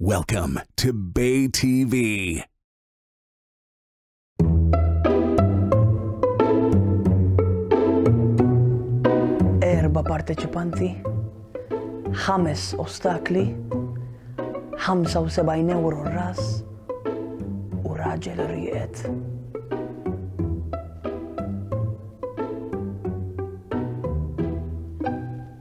Welcome to Bay TV. Erba parteċipanti, ħames ostakli, 75 euro ras u raġel rijet.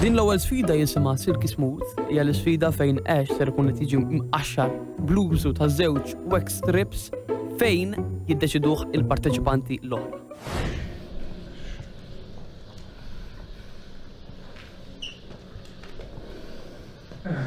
Din l-ewwel sfida jisimha Silky Smooth hija l-isfida fejn Ash ser ikun qed jiġi mqaxxar bluzu ta' żewġ wax strips fejn jiddeċiduh il-parteċipanti l-oħra. Yeah.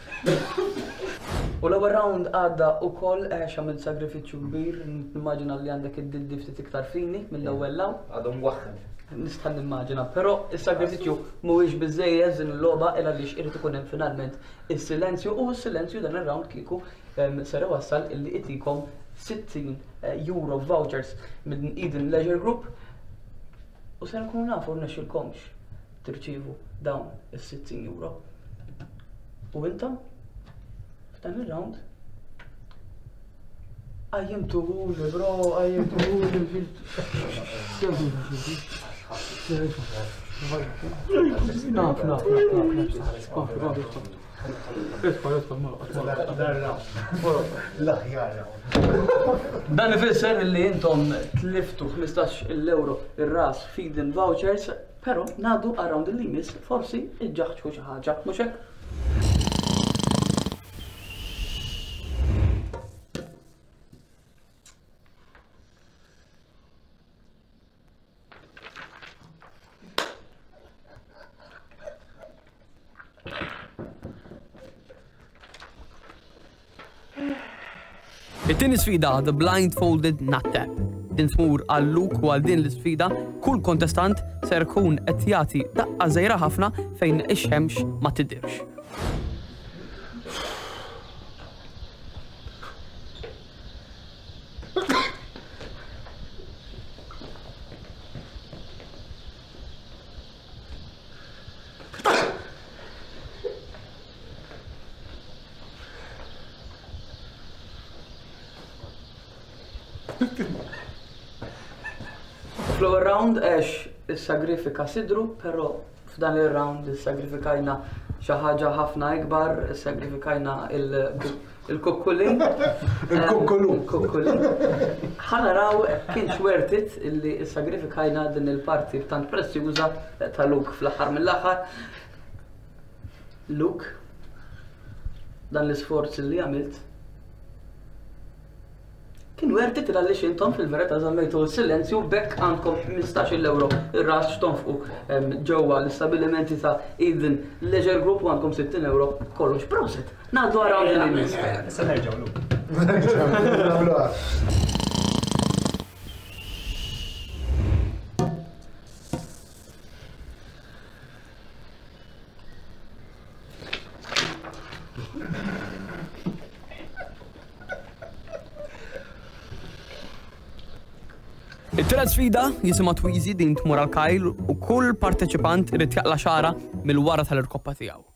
U l-ewwel round għadda ukoll għax għamilt sagrifiċċju kbir, nimmaġina li għandek id-dildi ftit iktar fini mill-ewwel law. Għadu mwaħħel. Nista' nimmaġina, però s-sagrifiċċju mhuwiex biżżejjed f'din il-logħba il għaliex irid ikun hemm finalment is-silenzju u s-silenzju dan ir-round kieku ser iwassal illi itikom 60 euro vouchers minn Eden Leisure Group u ser nkunu nafu rnexxilkomx. tirċievu dawn is-60 euro. U intom f'dan ir-round għajjem tuħuli, bro, għajjem tuħuli. Naf, naf, Dan ifisser li intom tliftu 15 l-euro ir-ras feeding vouchers Pero ngħaddu għal round li jmiss forsi iġġaħġħu xi ħaġa, mhux hekk? It-tieni sfida The Blindfolded Nut Tap. Din tmur għal luk u għal din l-isfida kull kontestant ser kun qed jagħti daqqa żejra ħafna fejn ix-xemx ma tidirx. Fl-ewwel round għex issagrifika sidru, però f'dan ir-round issagrifikajna xi ħaġa ħafna ikbar, issagrifikajna il Il-kukkuli. Il-kukkulu. Il-kukkuli. Ħa naraw kienx worth it illi issagrifikajna din il-parti tant prezzjuża ta' Luke fl-aħħar mill-aħħar. Luke, dan l-isforz li għamilt Kien werdiet għaliex intom fil-verità żammejtu s-silenzju u b'hekk għandkom ħmistax-il ewro r-ras x'tonfqu ġewwa l-istabbilimenti ta' Eden Leisure Group u għandkom sittin ewro kollox. Proset! Ngħaddu għal rawnd li jmiss. Issa nerġgħu lura. Tira sfida jisimha Twizi din tmur għal kajl u kull parteċipant irid jaqla xara mill-wara tal-irkoppa tiegħu.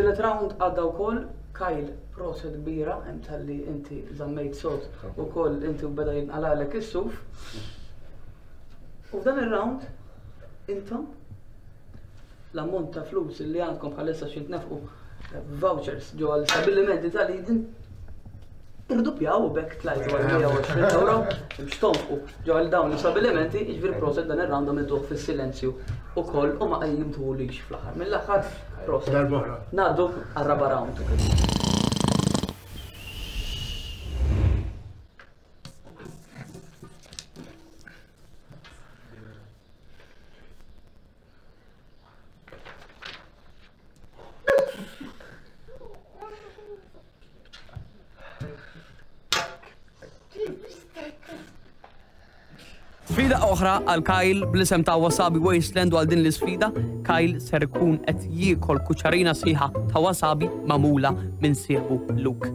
Tillet round għadda wkoll Kyle proset kbira hemm talli inti żammejt sod ukoll inti beda jinqalalek is-suf. U f'dan ir-round intom l-ammont ta' flus li għandkom bħalissa xintnefqu f'vouchers ġewwa l-istabbilimenti tal-Lidl irduppjaw u b'hekk tlajtu għal 120 ewro biex tonfqu ġewwa l dawn l-istabbilimenti, jiġifieri proset dan ir-round għamiltuh fis-silenzju wkoll u ma qajjimtulix fl-aħħar mill-aħħar proset. Darb'oħra. Ngħaddu għar-raba' round. Sfida oħra għal Kyle bl-isem ta' Wasabi Wasteland għal din l-isfida, Kyle ser ikun qed jiekol kuċarina siħa ta' wasabi mamula minn sieħbu Luke.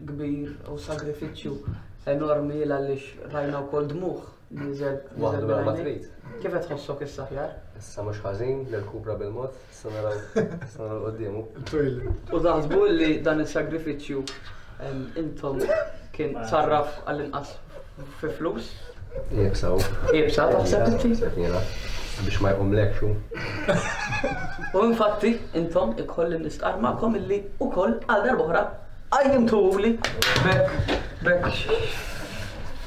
kbir u sagrifiċċju enormi għaliex rajna wkoll dmuħ niżel. Waħdu minn ma trid. Kif qed tħossok issa ħjar? Issa mhux ħażin, nirkupra bil-mod, issa naraw issa naraw quddiemu. U taħsbu li dan is-sagrifiċċju intom kien sarraf għall-inqas Fi flus? Iebsa. Iebsa taħseb inti? Jiena biex ma jqumlekx hu. U infatti intom ikolli nistqar magħkom illi ukoll għal darb'oħra għajjimtu li bekk bekk.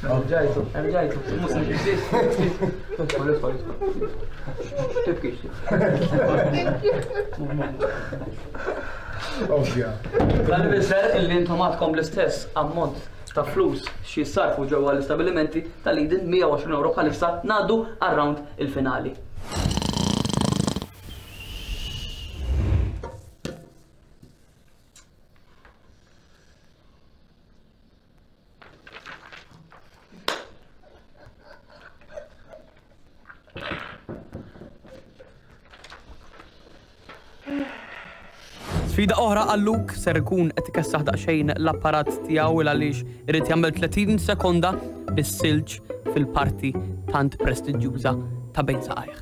Erġajtu, erġajtu, mus nġiġis. Tibkix. Ovvja. Dan il-biser illi intom għadkom l-istess ammont ta' flus x'jissarrfu ġewwa l-istabbilimenti ta' Leiden, 120 ewro bħalissa, ngħaddu għar-rawnd il-finali. Sfida oħra għal Luke ser ikun qed ikessaħ daqsxejn l-apparat tiegħu il għaliex irid jagħmel 30 sekonda bis-silġ fil-parti tant prestiġjuża ta' bejn saqajh.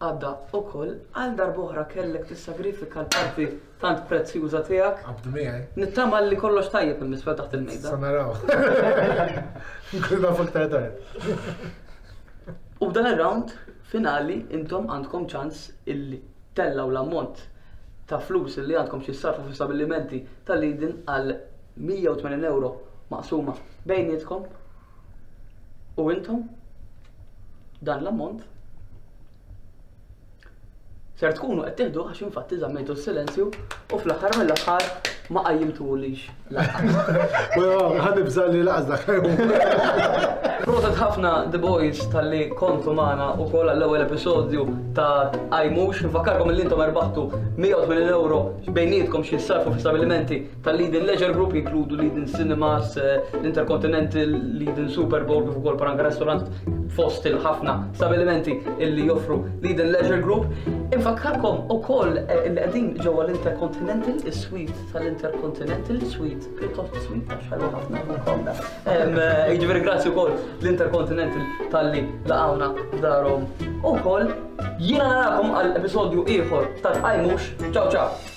Għadda wkoll, għal darb'oħra kellek tissagrifika l-parti tant prezzjuża tiegħek. Abdu miegħi. Nittama li kollox tajjeb minn nisfel taħt il-mejda. Sa naraw. Nkunu nafu iktar tard. U dan ir-round finali intom għandkom ċans illi tellaw l-ammont ta' flus illi għandkom xi sarfu fi stabilimenti tal-Lidin għal 180 euro maqsuma bejnietkom u intom dan l-ammont ser tkunu qed tieħdu għax infatti żammejtu s-silenzju u fl-aħħar mill-aħħar ma qajjimtulix. Ħad nibża li laqas dak. Proset ħafna The Boys tal-li kontu maħna u kol għall-ewel episodju ta' Ajmux. Nfakkarkom li intom erbaħtu 180 euro bejnietkom xie sarfu fi stabilimenti tal-Leiden Leisure Group jinkludu Leiden Cinemas, l-Intercontinental, Leiden Super Bowl kif ukoll Paranka Restaurant fost il-ħafna stabilimenti illi joffru Leiden Leisure Group. Infakkarkom ukoll eh, li qegħdin ġewwa l-Intercontinental, is-suite tal-Intercontinental, suite pjuttost suite għax ħalwa ħafna komda. Eh, jiġifieri grazzi wkoll l-Intercontinental talli laqgħuna f'darhom ukoll. Jiena narakom għal episodju ieħor tal-Qajmux. Ciao ciao!